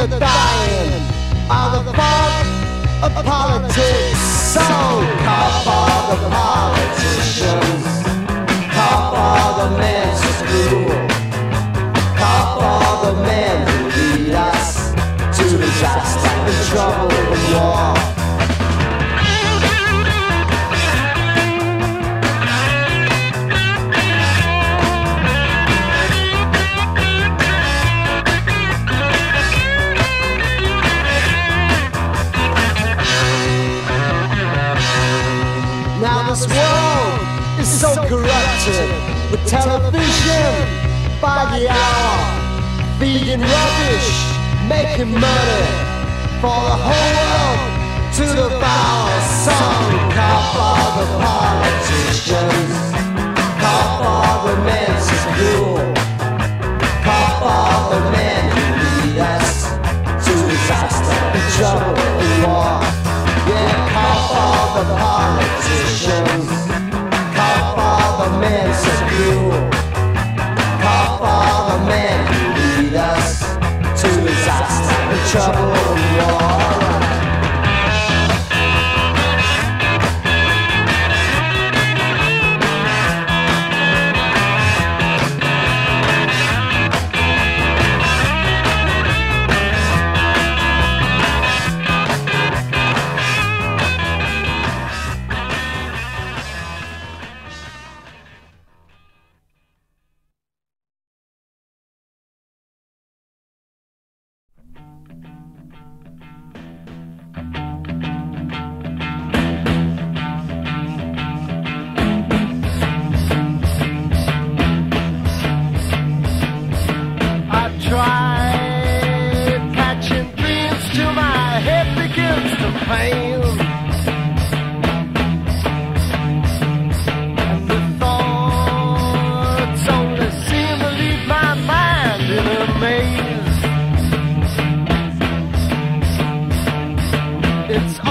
So, call for the making money for the whole world to the foul song. Cop for the it's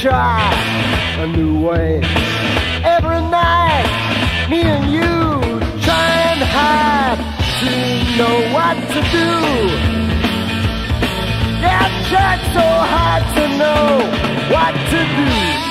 try a new way. Every night, me and you try and hide to know what to do. Yeah, I tried so hard to know what to do.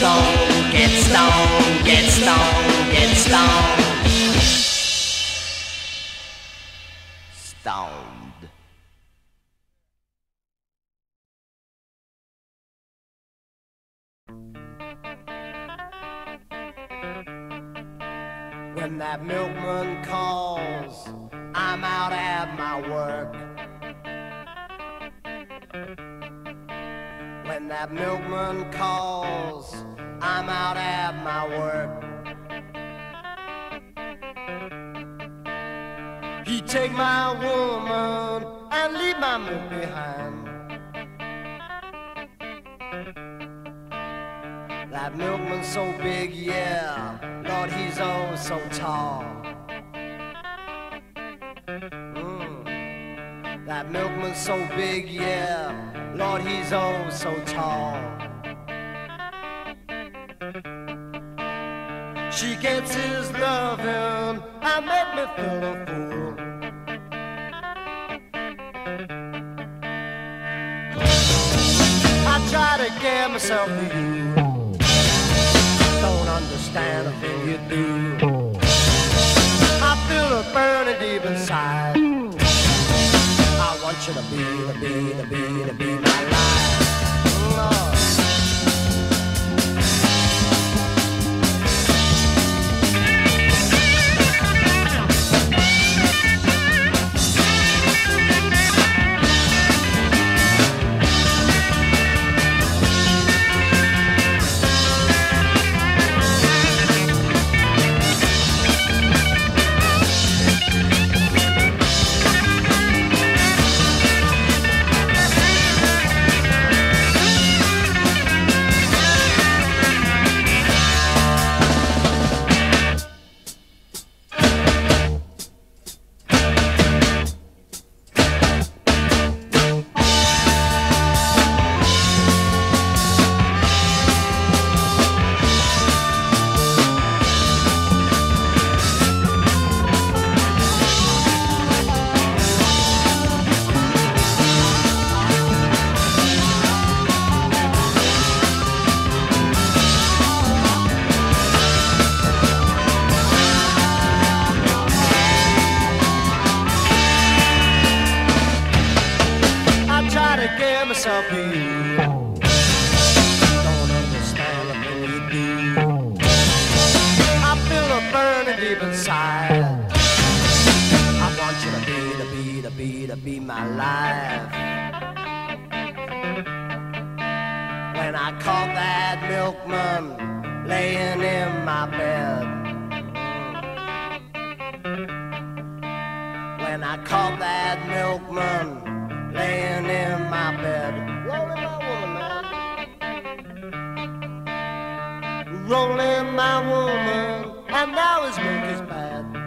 stoned, get stoned, get stoned, get stoned. Stoned. When that milkman calls, I'm out at my work. That milkman calls, I'm out at my work. He take my woman and leave my milk behind. That milkman's so big, yeah, Lord, he's oh so tall. Mm. That milkman's so big, yeah, Lord, he's oh so tall. She gets his loving and make me feel a fool. I try to get myself to you. Don't understand a thing you do. I feel it burning deep inside. I you to be, to be, to be, to be my life. To be, to be, my life. When I caught that milkman laying in my bed. When I caught that milkman laying in my bed. Rolling my woman, man. Rolling my woman, and now his milk is bad.